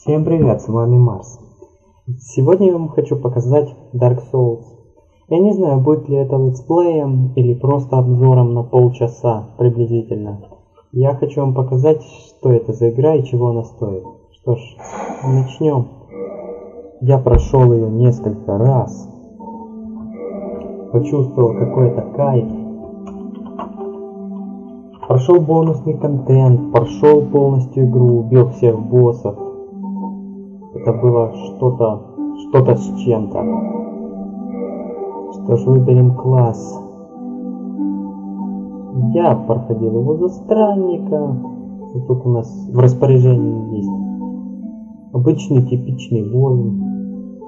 Всем привет, с вами Марс. Сегодня я вам хочу показать Dark Souls. Я не знаю, будет ли это летсплеем или просто обзором на полчаса приблизительно. Я хочу вам показать, что это за игра и чего она стоит. Что ж, начнем. Я прошел ее несколько раз. Почувствовал какой-то кайф. Прошел бонусный контент, прошел полностью игру, убил всех боссов. Это было что-то, что-то с чем-то. Что ж, выберем класс. Я проходил его за странника. Тут у нас в распоряжении есть обычный типичный воин,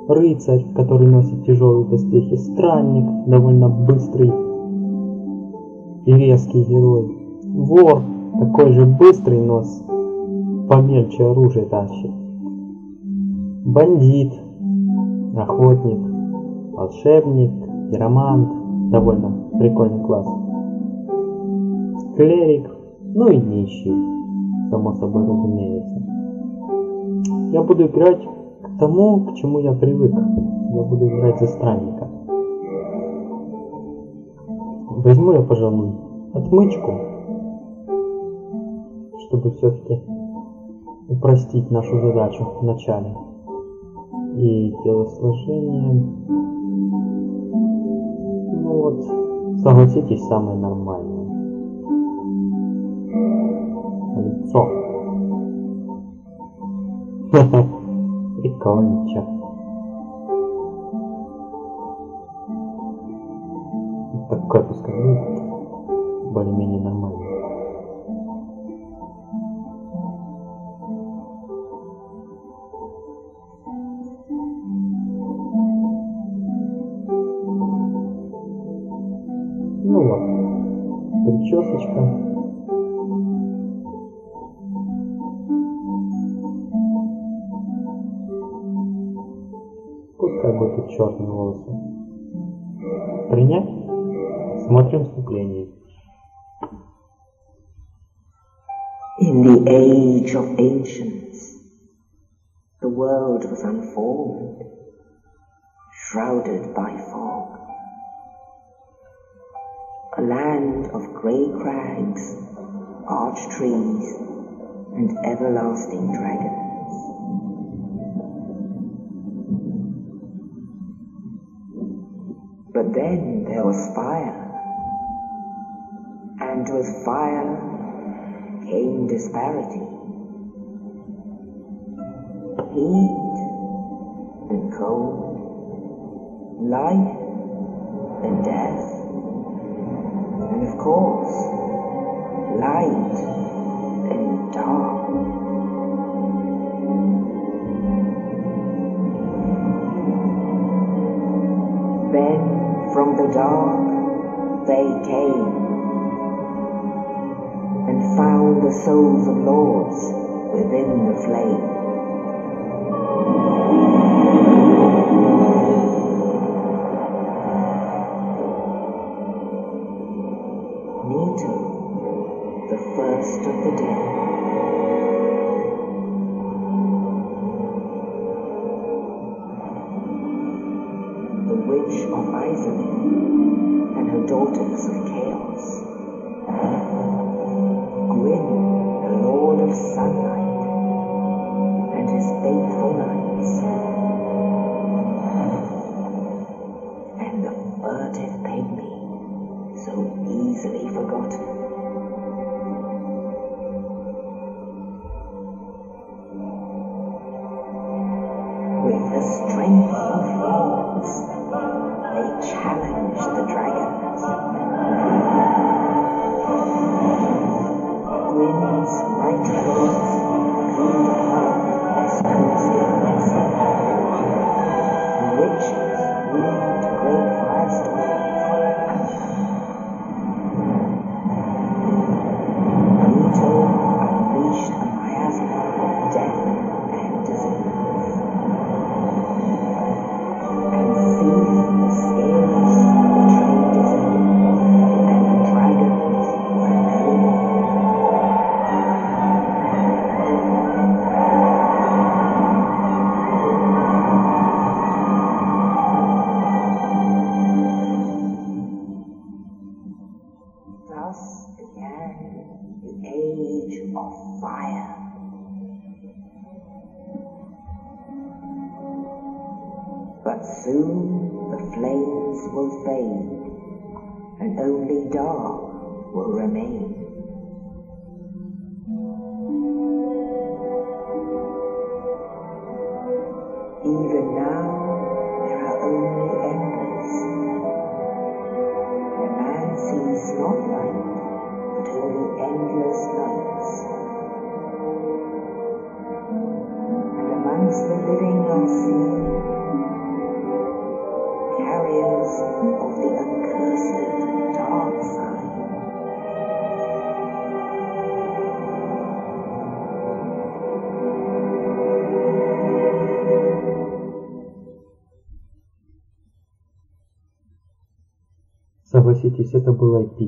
рыцарь, который носит тяжелые доспехи, странник, довольно быстрый и резкий герой, вор, такой же быстрый, но помельче оружие тащит, бандит, охотник, волшебник, пиромант, довольно прикольный класс, клерик, ну и нищий, само собой разумеется. Я буду играть к тому, к чему я привык. Я буду играть за странника. Возьму я, пожалуй, отмычку, чтобы все-таки упростить нашу задачу в начале. И телосложение... Ну вот, согласитесь, самое нормальное. Лицо. Прикольничек. Age of ancients, the world was unformed, shrouded by fog. A land of grey crags, arched trees, and everlasting dragons. But then there was fire, and with fire came disparity. Heat and cold, life and death, and of course, light and dark. Then from the dark they came the souls of lords within the flame. Nito, the first of the dead. The witch of Isolin and her daughters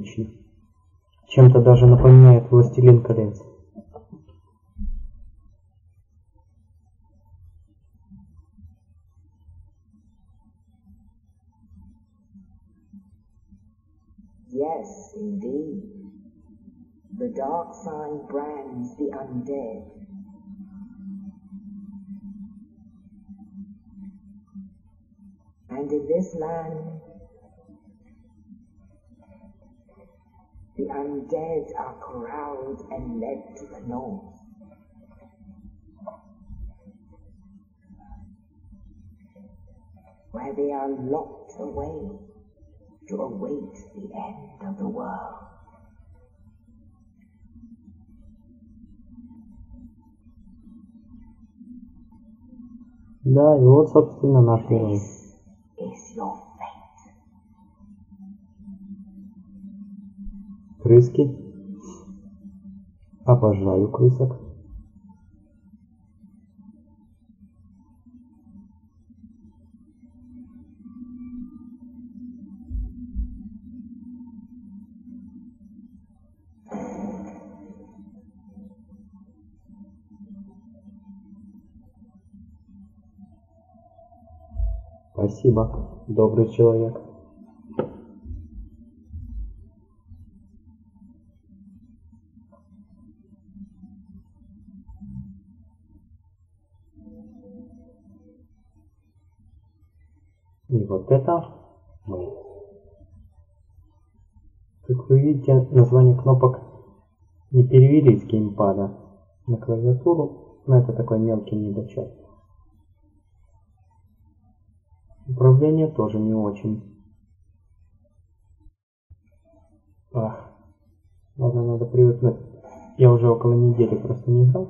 эпично. Чем-то даже напоминает «Властелин колец». Yes, indeed. The dark sign brands the undead. And in this land, the undead are corralled and led to the north. Where they are locked away to await the end of the world. Да, и вот, собственно, наш герой. This is your Крыски. Обожаю крысок. Спасибо, добрый человек. Геймпада на клавиатуру, но это такой мелкий недочет. Управление тоже не очень. Ах. Ладно, надо привыкнуть. Я уже около недели просто не играл.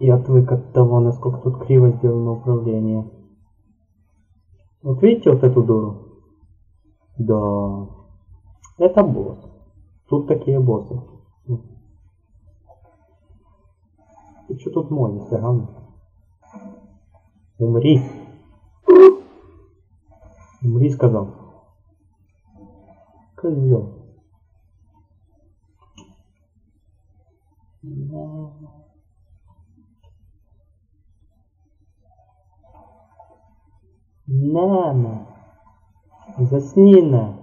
И отвык от того, насколько тут криво сделано управление. Вот видите вот эту дуру? Да. Это босс. Тут такие боссы. Ты что тут молишься, говно? Умри. Умри, сказал. Козел. Нана. Заснина.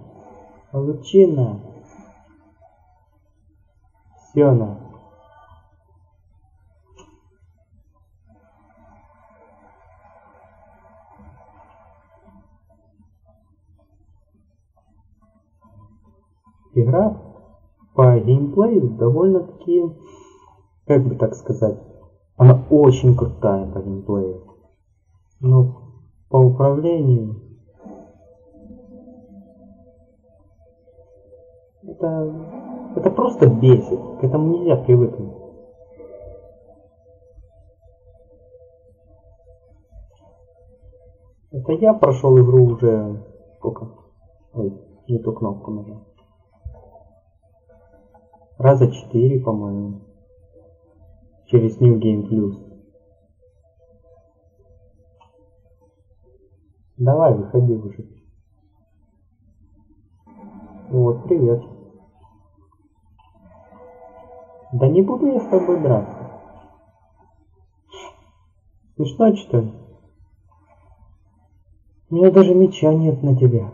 Лучина. Сена. Игра по геймплею довольно-таки, как бы так сказать, она очень крутая по геймплею. Но по управлению это, это просто бесит. К этому нельзя привыкнуть. Это я прошел игру уже сколько? Ой, не ту кнопку нажал. Раза четыре, по-моему. Через New Game Plus. Давай, выходи уже. Вот, привет. Да не буду я с тобой драться. Смешно, что ли? У меня даже меча нет на тебя.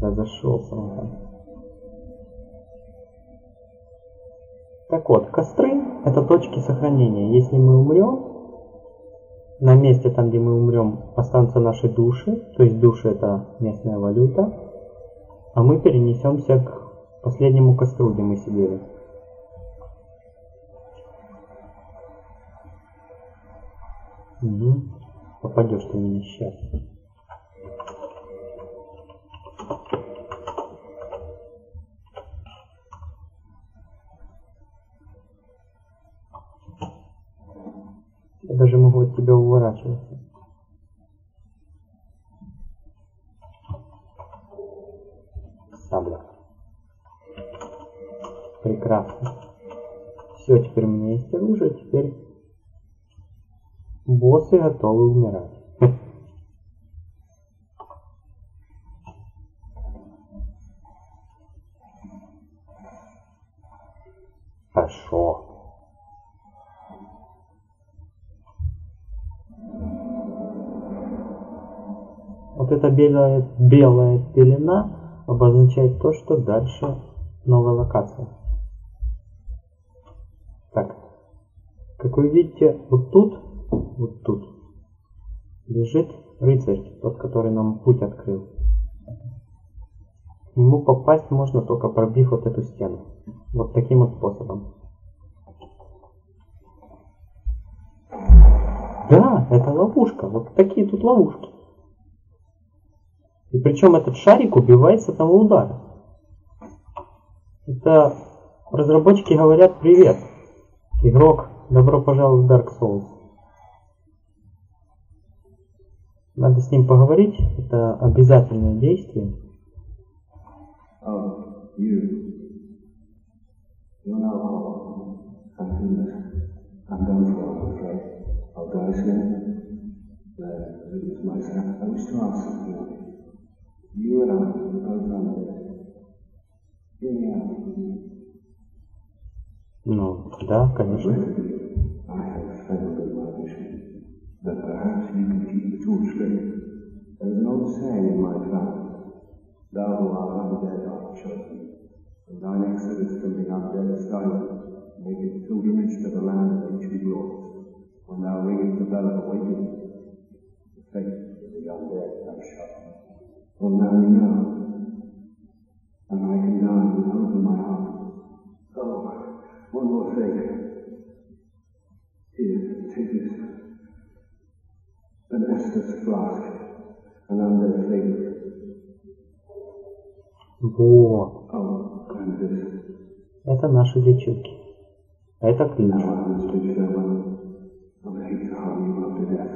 Разошелся он там. Так вот, костры – это точки сохранения. Если мы умрем, на месте, там, где мы умрем, останутся наши души, то есть души это местная валюта, а мы перенесемся к последнему костру, где мы сидели. Угу. Попадешь ты меня сейчас. Я даже могу от тебя уворачиваться. Боссы готовы умирать. Хорошо. Вот эта белая, белая пелена обозначает то, что дальше новая локация. Так, как вы видите, вот тут, вот тут лежит рыцарь, тот, который нам путь открыл. К нему попасть можно только пробив вот эту стену. Вот таким вот способом. Да, это ловушка. Вот такие тут ловушки. И причем этот шарик убивает с одного удара. Это разработчики говорят привет. Игрок, добро пожаловать в Dark Souls. Надо с ним поговорить, это обязательное действие. Oh. Ну, да, конечно. Regrettably, I have failed in my mission. But perhaps you can keep the torch lit. There's an old saying in my clan. Thou who art undead art chosen. And thine exodus from the undead asylum make a pilgrimage to the land of ancient glories. When thou ringest the bell of awakening, the fate of the undead thou shalt. Well, now you know. And I can with hope in my heart. Oh, one more thing. Here, take this. An Estus flask. Вот. And this. Это наши личинки. Это ключ. Now I must bid farewell. I hate to you after death.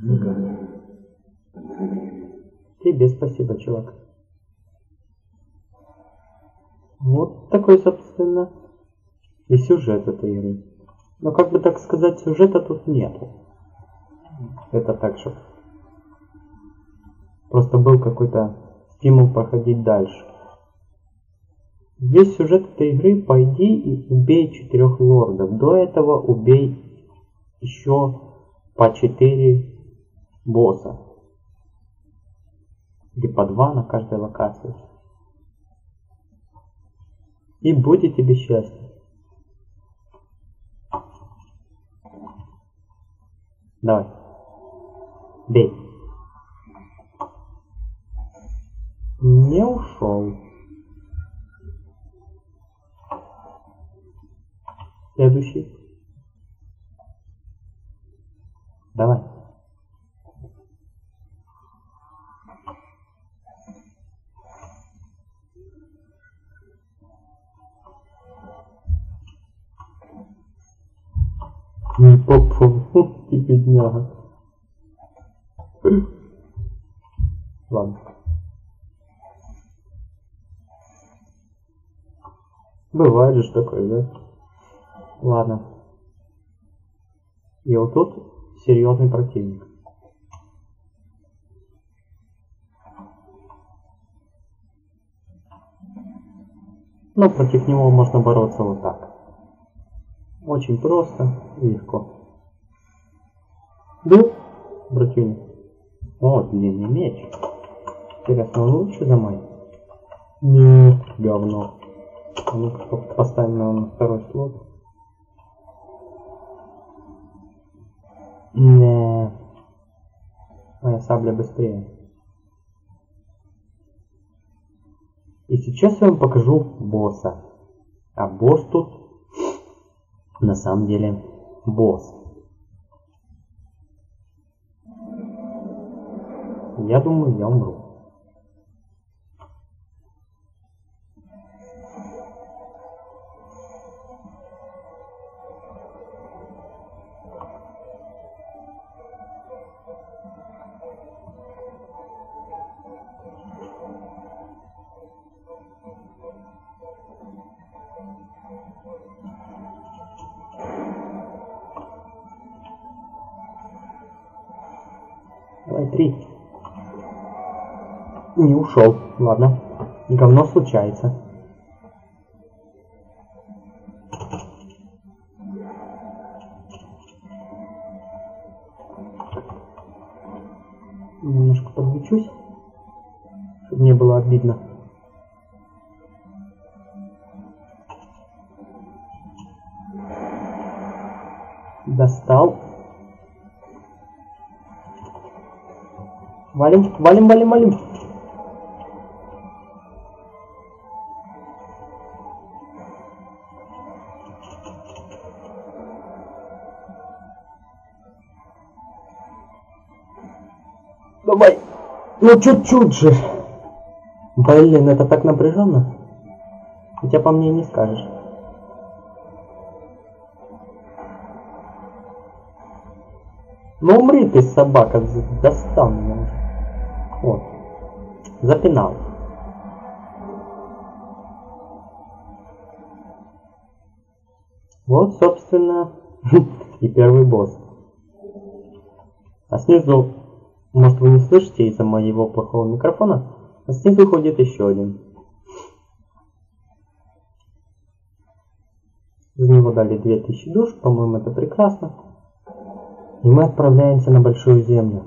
Forget. And thank you. Тебе спасибо, чувак. Вот такой, собственно, и сюжет этой игры. Но как бы так сказать, сюжета тут нету. Это так, что просто был какой-то стимул проходить дальше. Весь сюжет этой игры пойди и убей четырех лордов. До этого убей еще по четыре босса. Или по два на каждой локации. И будет тебе счастье. Давай. Бей. Не ушел. Следующий. Давай. Не попал, бедняга. Ладно. Бывает же такое, да? Ладно. И вот тут серьезный противник. Но против него можно бороться вот так. Очень просто и легко. Да, братюня. О, длинный меч. Интересно, он лучше за мой? Нет, говно. А ну-ка поставим его на второй слот. Не. Моя сабля быстрее. И сейчас я вам покажу босса. А босс тут на самом деле босс. Я думаю, я умру. Давай, три. Не ушел. Ладно. Говно случается. Немножко подвечусь, чтобы не было обидно. Достал. Валим, валим, валим, валим. Ну чуть-чуть же. Блин, это так напряженно. Хотя по мне не скажешь. Ну умри ты, собака, достал меня. Вот. Запинал. Вот, собственно, и первый босс. А снизу, может вы не слышите из-за моего плохого микрофона, а снизу ходит еще один. За него дали 2000 душ, по-моему, это прекрасно. И мы отправляемся на Большую Землю.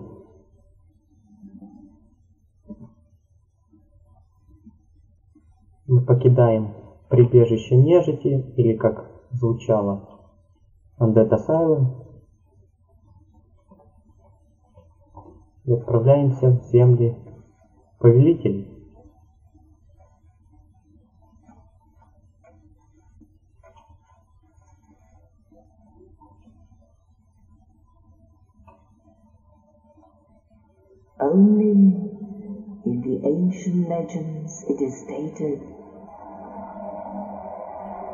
Мы покидаем прибежище нежити, или как звучало Undead Asylum, и отправляемся в земли повелителей. Only in the ancient legends it is stated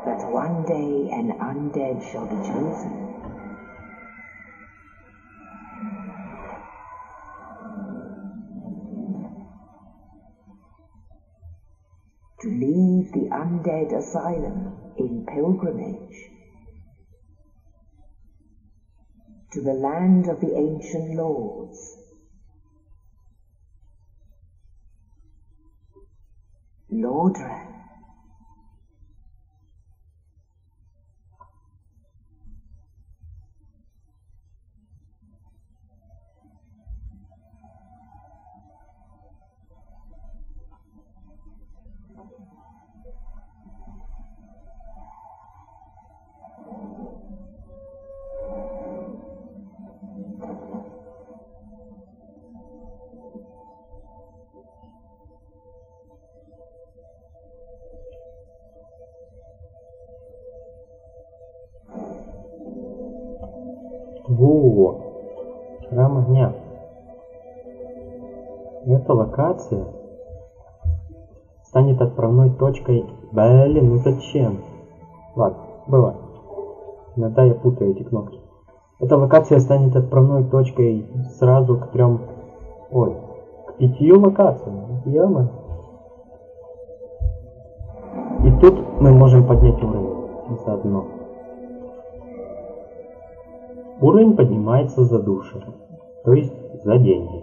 that one day an undead shall be chosen. Leave the undead asylum in pilgrimage to the land of the ancient lords. Lordran. Эта локация станет отправной точкой... Блин, ну зачем? Ладно, бывает. Иногда я путаю эти кнопки. Эта локация станет отправной точкой сразу к трем... Ой, к пятью локациям. Яма. И тут мы можем поднять уровень заодно. Уровень поднимается за души, то есть за деньги.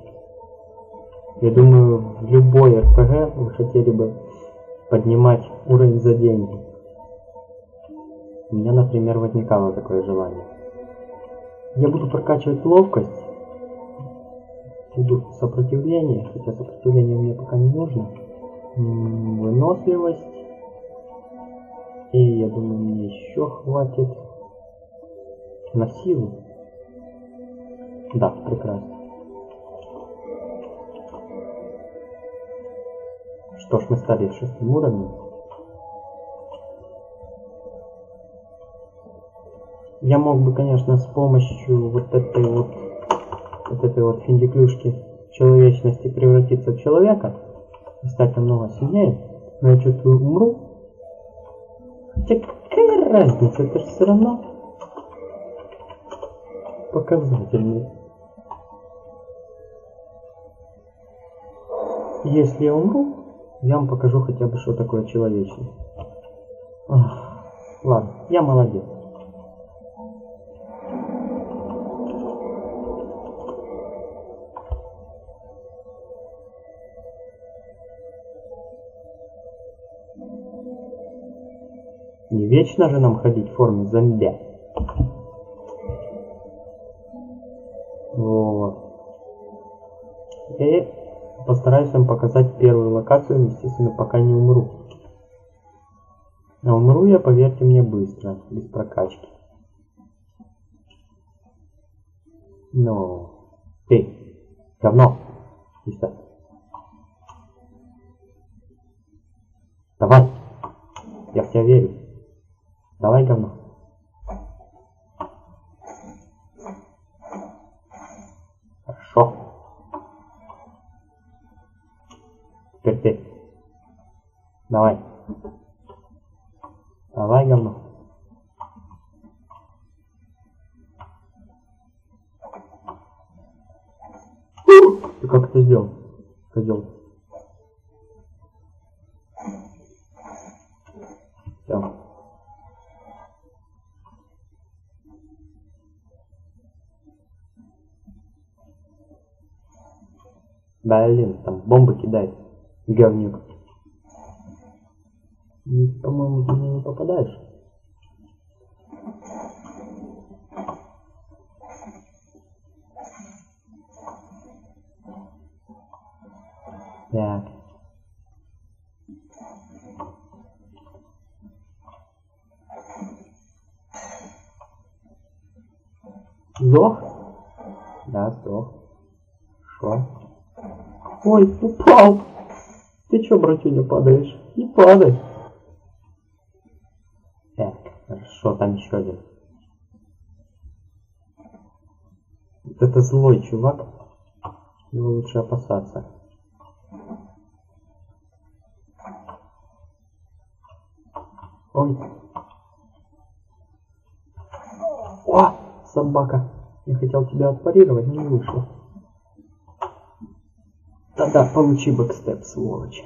Я думаю, в любой РПГ вы хотели бы поднимать уровень за деньги. У меня, например, возникало такое желание. Я буду прокачивать ловкость, буду сопротивление, хотя сопротивление мне пока не нужно, выносливость, и я думаю, мне еще хватит на силу. Да, прекрасно. Что ж, мы стали шестым уровнем. Я мог бы, конечно, с помощью вот этой вот, вот этой вот финдиклюшки человечности превратиться в человека и стать намного сильнее, но я чувствую, умру. Хотя какая разница, это же все равно показательный. Если я умру, я вам покажу хотя бы, что такое человечность. Ах, ладно, я молодец. Не вечно же нам ходить в форме зомби. Постараюсь вам показать первую локацию, естественно, пока не умру. А умру я, поверьте мне, быстро, без прокачки. Ну, ты, говно, сюда. Давай, я в тебя верю. Блин, там бомбы кидает. Говнюк. Упал! Ты чё, братюня, падаешь? Не падай! Так, хорошо, там еще один. Вот это злой чувак. Его лучше опасаться. Ой. О, собака. Я хотел тебя отпарировать, не вышло. Тогда получи бэкстеп, сволочь.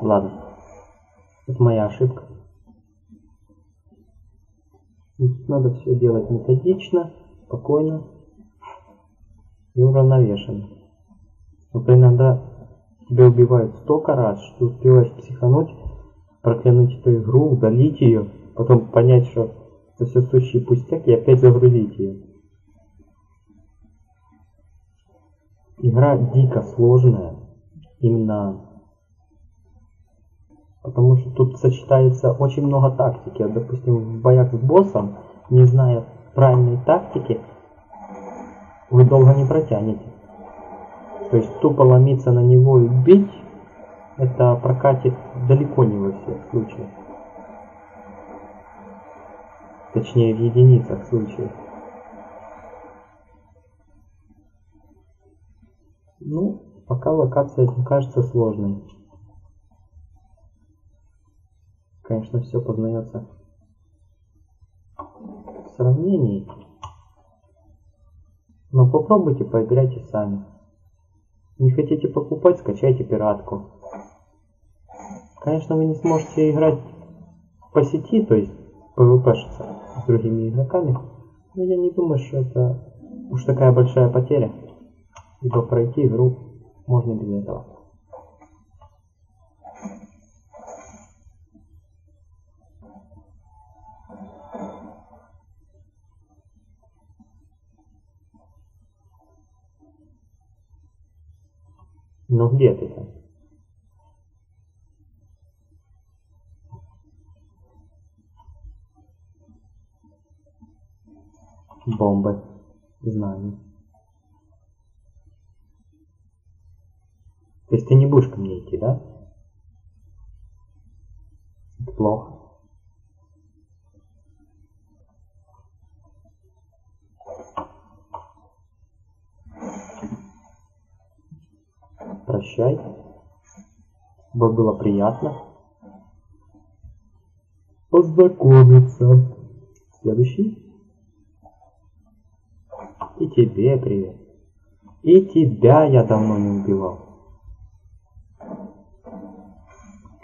Ладно. Это моя ошибка. Надо все делать методично, спокойно и уравновешенно. Но иногда тебя убивают столько раз, что успеваешь психануть, проклянуть эту игру, удалить ее, потом понять, что это все сущий пустяк и опять загрузить ее. Игра дико сложная, именно потому что тут сочетается очень много тактики. Допустим, в боях с боссом, не зная правильной тактики, вы долго не протянете. То есть тупо ломиться на него и бить, это прокатит далеко не во всех случаях. Точнее, в единицах случаев. Ну, пока локация не кажется сложной. Конечно, все познается в сравнении. Но попробуйте, поиграйте сами. Не хотите покупать, скачайте пиратку. Конечно, вы не сможете играть по сети, то есть PvP-шиться с другими игроками, но я не думаю, что это уж такая большая потеря, ибо пройти игру можно без этого. Ну где ты там? бомбы знаний. То есть ты не будешь ко мне идти, да? Это плохо. Прощай. С было приятно. Познакомиться. Следующий. И тебе привет. И тебя я давно не убивал.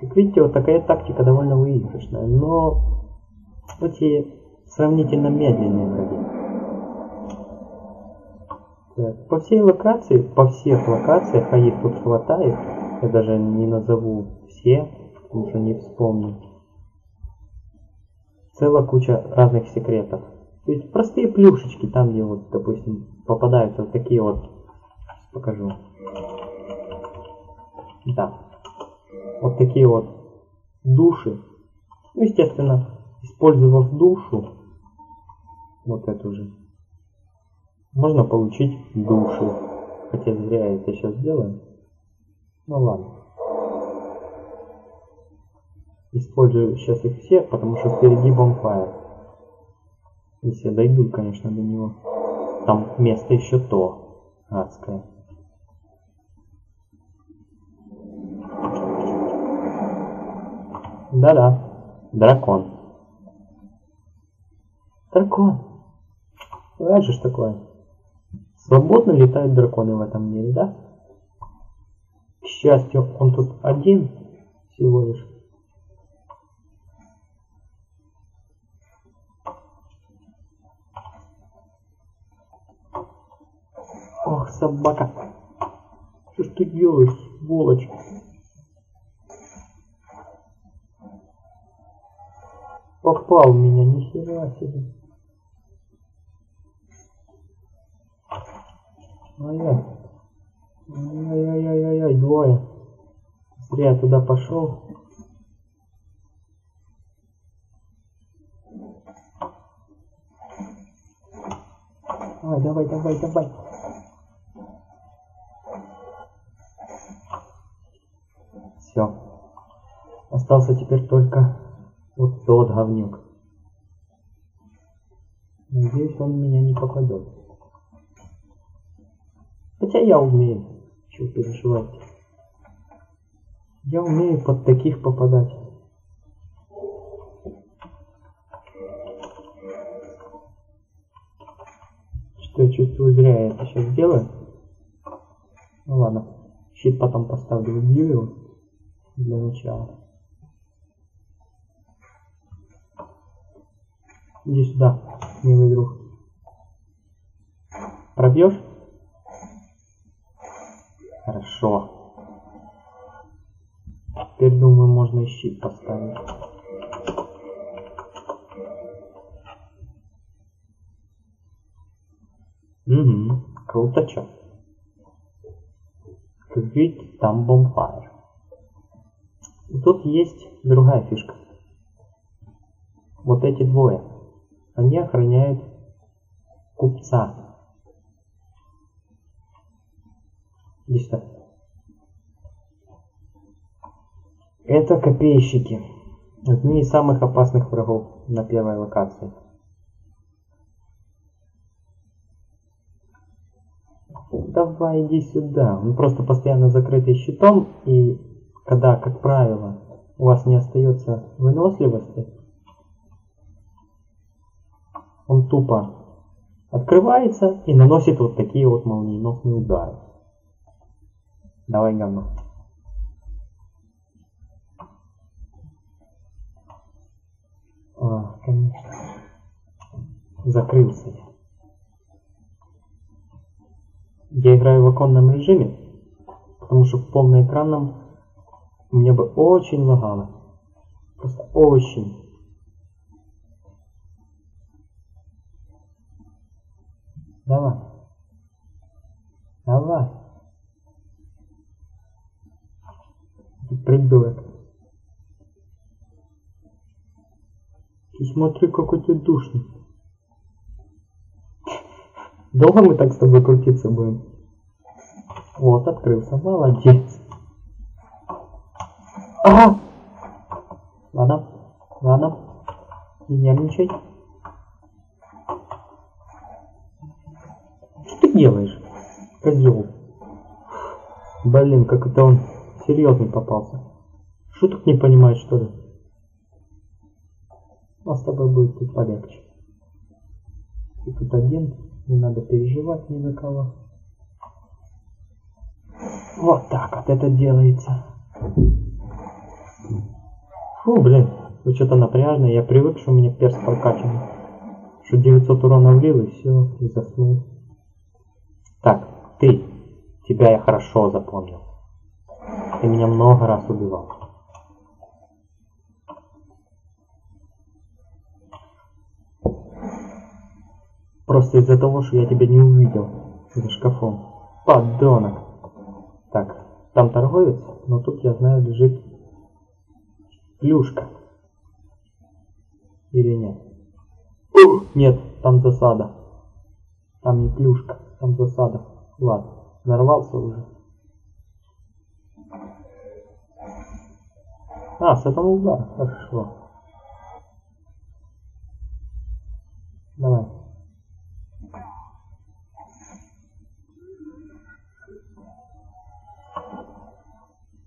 Как видите, вот такая тактика довольно выигрышная, но эти сравнительно медленные враги. По всей локации, по всех локациях, а их тут хватает, я даже не назову все, потому что не вспомню. Целая куча разных секретов. То есть простые плюшечки, там где вот, допустим, попадаются вот такие вот, покажу. Да, вот такие вот души. Ну, естественно, использовав душу, вот эту же, можно получить душу. Хотя зря я это сейчас делаю. Ну ладно. Использую сейчас их все, потому что впереди бомфайр. Если я дойду, конечно, до него. Там место еще то. Адское. Да-да, дракон. Дракон. Знаешь же такое. Свободно летают драконы в этом мире, да? К счастью, он тут один всего лишь. Ох, собака. Что ж ты делаешь, сволочь? Попал меня, нихера себе. Ай-яй. Ай-яй-яй-яй-яй, двое. Зря я туда пошел. Ай, давай, давай, давай. Все. Остался теперь только вот тот говнюк. Надеюсь, он меня не попадет. Хотя я умею. Чего переживать? Я умею под таких попадать. Что я чувствую, зря я это сейчас делаю. Ну ладно. Щит потом поставлю, убью его для начала. Иди сюда, милый друг. Пробьешь? Хорошо. Теперь, думаю, можно и щит поставить. Угу, круто чё. Как видите, там бомбфайр. И тут есть другая фишка. Вот эти двое. Они охраняют купца. Иди сюда. Это копейщики. Одни из самых опасных врагов на первой локации. Давай иди сюда. Он просто постоянно закрытый щитом, и когда, как правило, у вас не остается выносливости, он тупо открывается и наносит вот такие вот молниеносные удары. Давай говно. А, конечно. Закрылся я. Я играю в оконном режиме, потому что в полноэкранном мне бы очень лагало. Просто очень. Давай. Давай. Ты придурок. Ты смотри, какой ты душный. Долго мы так с тобой крутиться будем? Вот, открылся. Молодец. Ага. Ладно, ладно. Не нервничай. Что ты делаешь, козел? Блин, как это он серьезный попался. Шуток не понимает, что ли? Нас с тобой будет тут полегче. Ты тут один, не надо переживать ни за кого. Вот так вот это делается. Фу, блин, вы что-то напряжно, я привык, что у меня перс прокачанный. Что 900 урона влил и все, и заснул. Так, ты, тебя я хорошо запомнил. Ты меня много раз убивал. Просто из-за того, что я тебя не увидел за шкафом. Подонок. Так, там торговец, но тут, я знаю, лежит плюшка. Или нет? Нет, там засада. Там не плюшка, там засада. Ладно, нарвался уже. А, с этого удара, хорошо. Давай.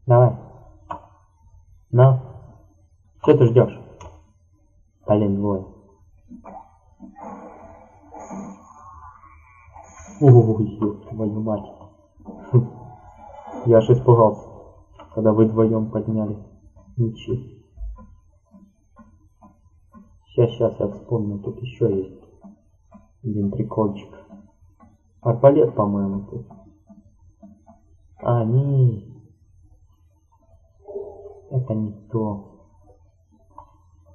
Давай. На. Что ты ждешь? Блин, двое. Ой, ёб твою мать. Я аж испугался, когда вы вдвоем подняли. Ничего. Сейчас, сейчас я вспомню, тут еще есть один прикольчик. Арбалет, по-моему, тут. А, не. Это не то.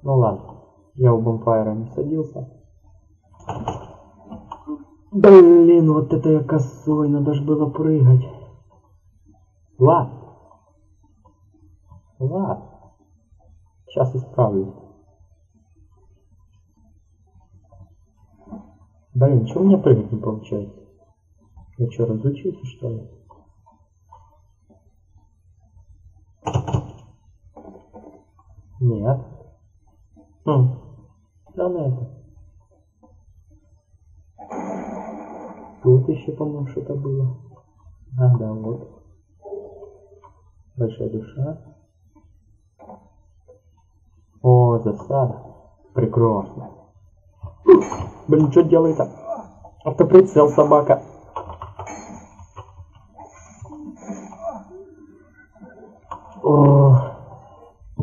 Ну ладно, я у бомпайра не садился. Блин, вот это я косой, надо же было прыгать. Ладно. Ладно. Сейчас исправлюсь. Блин, что у меня прыгать не получается? Я что, разучился, что ли? Нет. Хм. Да на это. Тут еще, по-моему, что-то было. А, да, вот. Большая душа. О, засада. Прекрасно. Блин, что делает-то? Автоприцел, собака.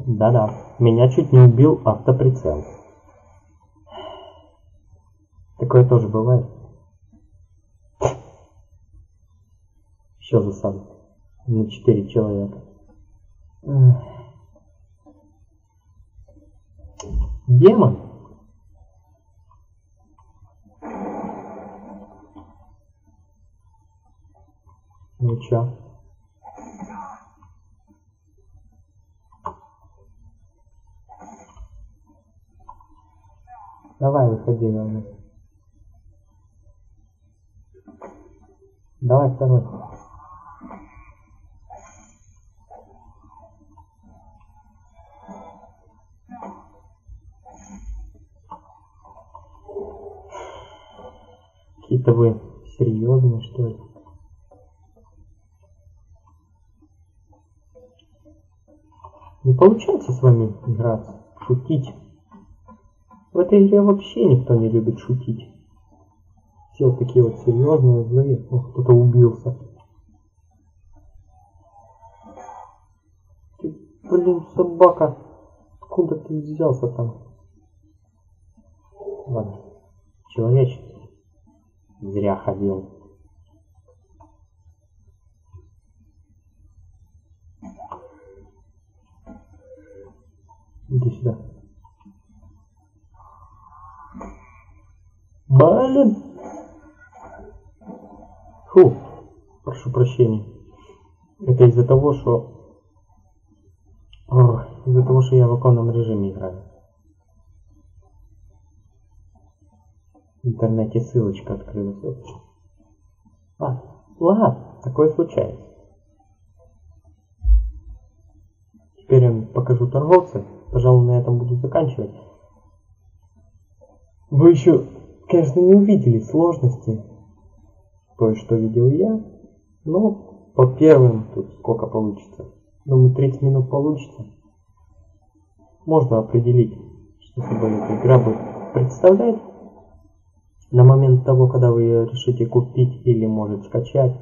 Да-да, меня чуть не убил автоприцел. Такое тоже бывает. Еще засада. На четыре человека. Демон? Ну чё? Давай, выходи, давай. Давай второй. Какие-то вы серьезные, что ли? Не получается с вами играться, шутить. В этой игре вообще никто не любит шутить. Все вот такие вот серьезные, злые. О, кто-то убился. Ты, блин, собака. Откуда ты взялся там? Ладно. Человечек. Зря ходил. Иди сюда. Блин. Фу. Прошу прощения. Это из-за того, что... Из-за того, что я в оконном режиме играю. Интернете ссылочка открылась. А, ладно, такое случается. Теперь я покажу торговца. Пожалуй, на этом буду заканчивать. Вы еще, конечно, не увидели сложности. То, что видел я. Но по первым тут сколько получится. Думаю, 30 минут получится. Можно определить, что собой эта игра будет представлять. На момент того, когда вы ее решите купить или может скачать.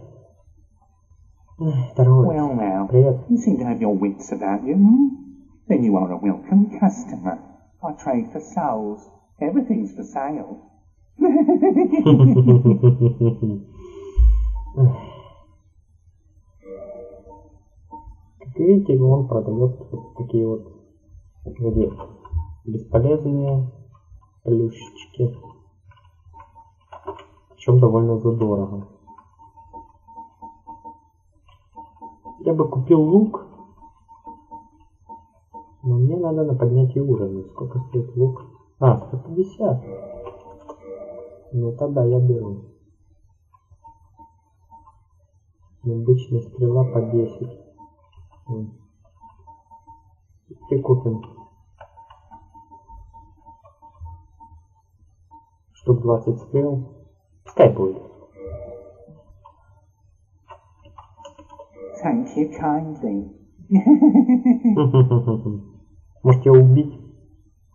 Торговец. Well, now, Привет. you seem to have your wits about you, hmm? Then you are a welcome customer. I trade for souls. Everything's for sale. Как видите, он продает вот такие вот вроде бесполезные плюшечки. Причем довольно задорого. Я бы купил лук, но мне надо на поднятие уровня. Сколько стоит лук? А, 150. Ну тогда я беру. Обычная стрела по 10. М. И купим. Штук 20 стрел. Пускай будет. Thank you kindly. Можете его убить.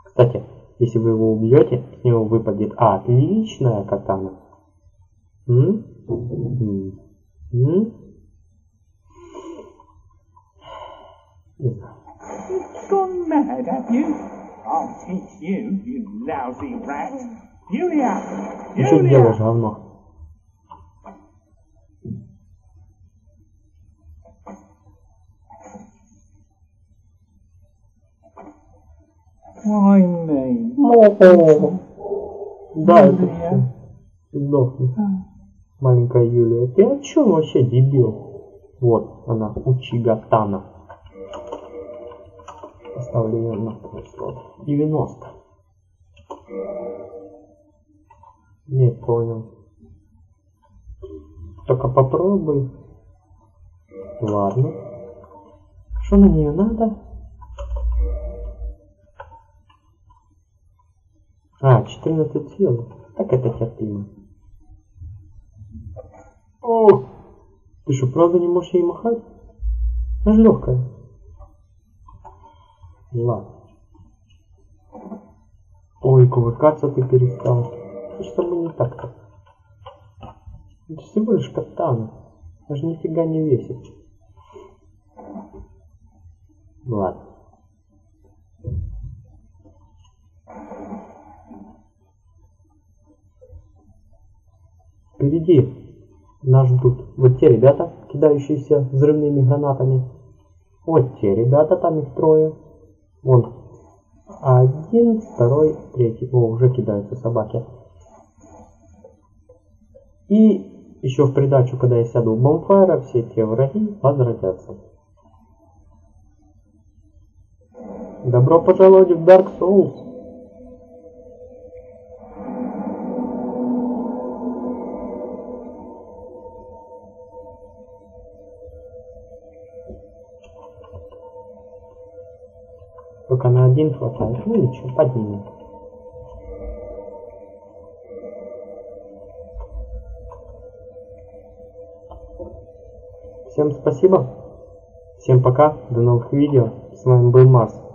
Кстати, если вы его убьете, с него выпадет а, отличная катана. М? М? М? Не знаю. Gone mad, have you? I'll teach you, you lousy rat. Yulia! Ну что делаешь, говно? Why me? Да, это Юлия. все. Сдохни. Маленькая Юлия. Ты о чем вообще, дебил? Вот она, Учигатана. Поставлю ее на второй слот. 90. Не понял. Только попробуй. Ладно. Что на нее надо? А, 14 сил. Так это терпимо. О! Ты что, правда не можешь ей махать? Она же легкая. Ладно. Ой, кувыркаться ты перестал. Что ж с тобой не так-то? Это всего лишь катана. Даже нифига не весит. Ладно. Впереди нас ждут вот те ребята, кидающиеся взрывными гранатами. Вот те ребята, там их трое. Вон один, второй, третий. О, уже кидаются собаки. И еще в придачу, когда я сяду в бомфайра, все те враги возвратятся. Добро пожаловать в Dark Souls. Только на один хватает. Ну ничего, поднимем. Всем спасибо. Всем пока. До новых видео. С вами был Марс.